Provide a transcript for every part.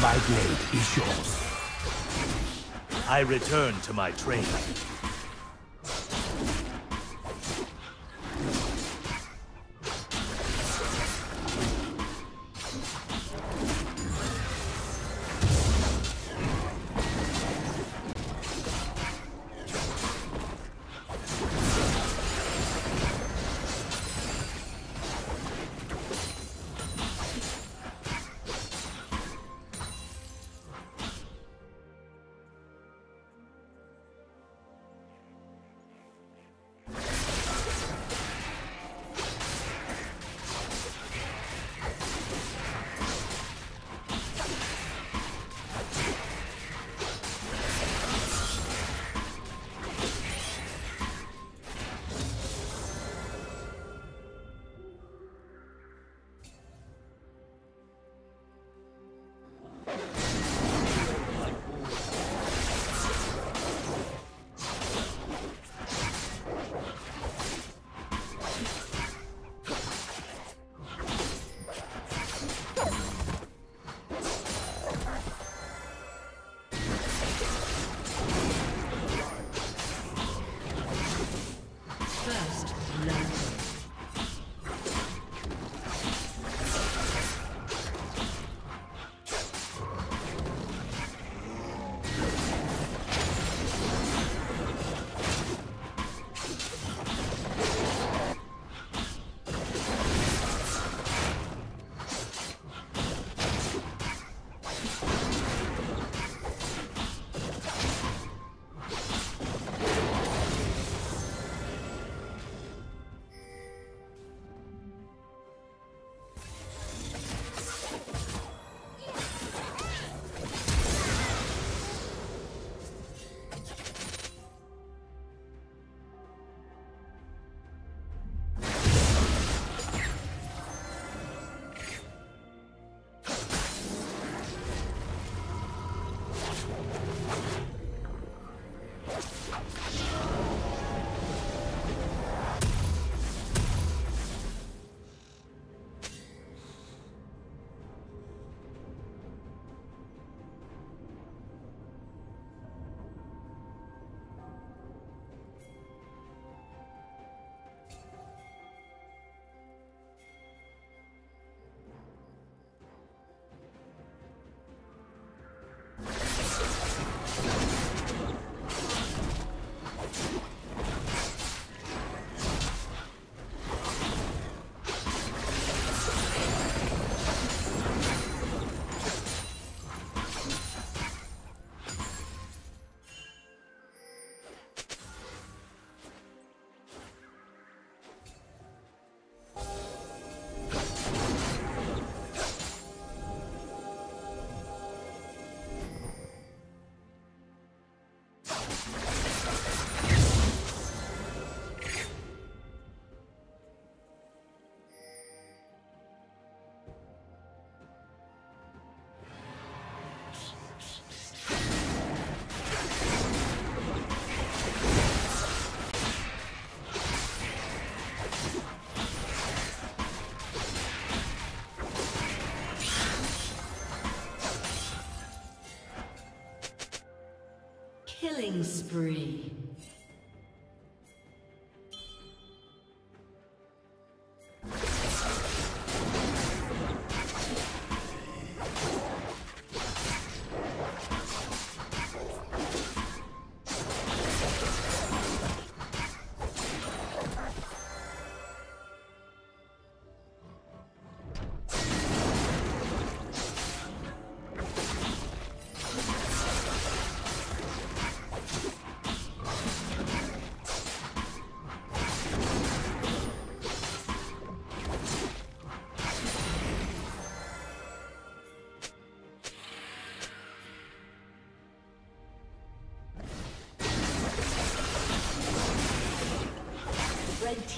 My blade is yours. I return to my training. Spree.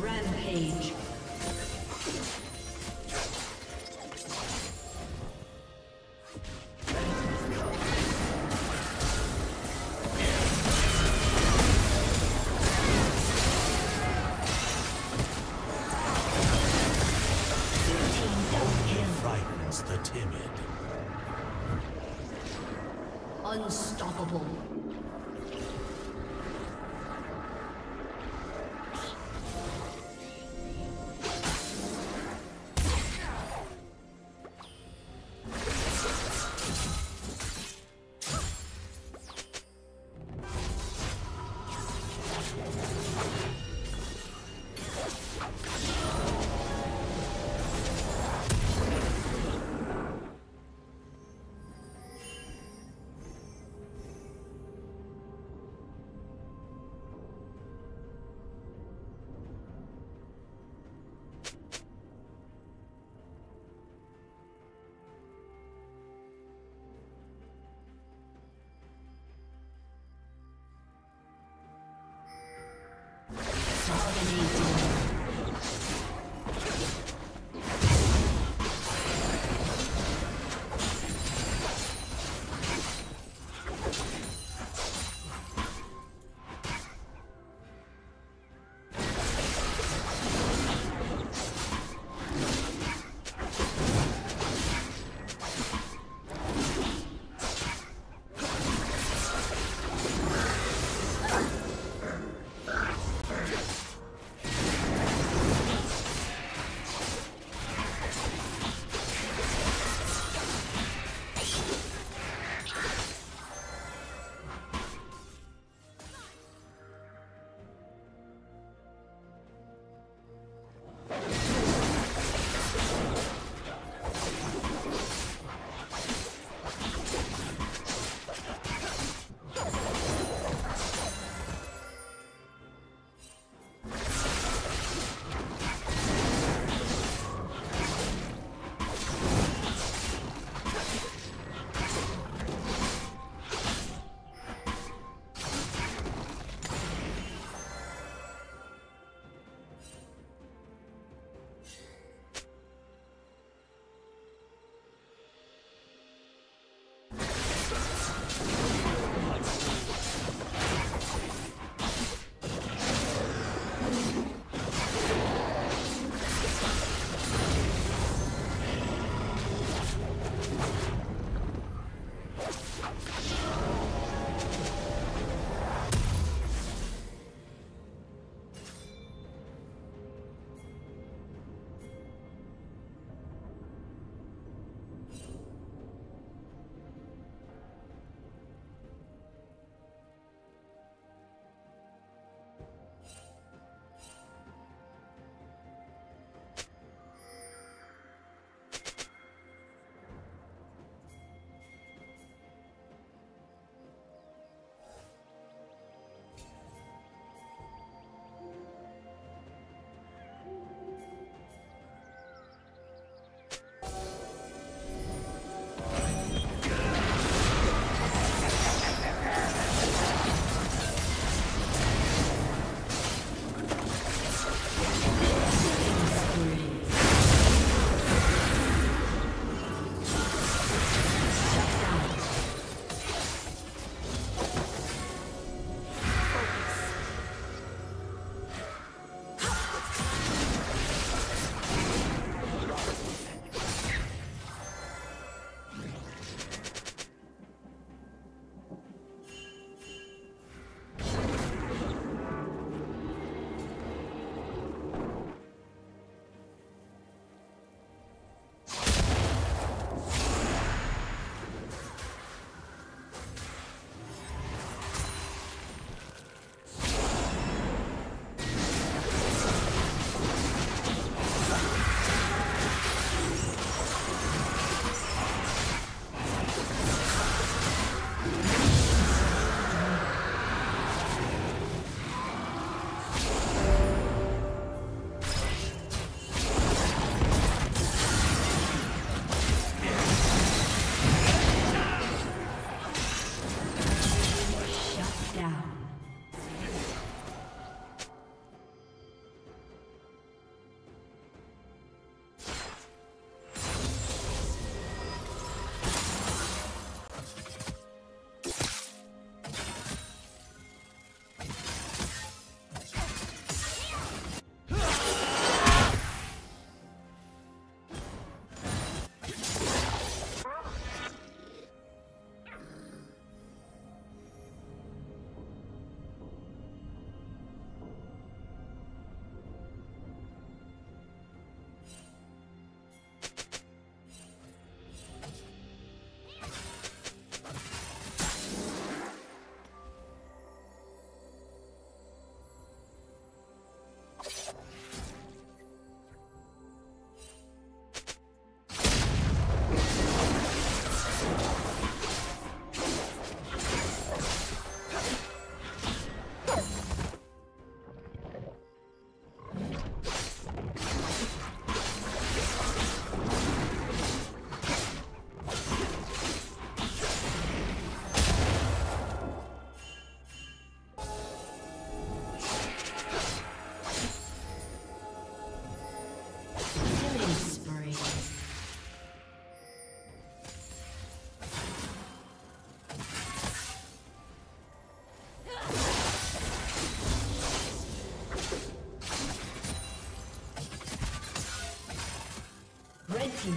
Rampage.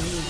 Aced.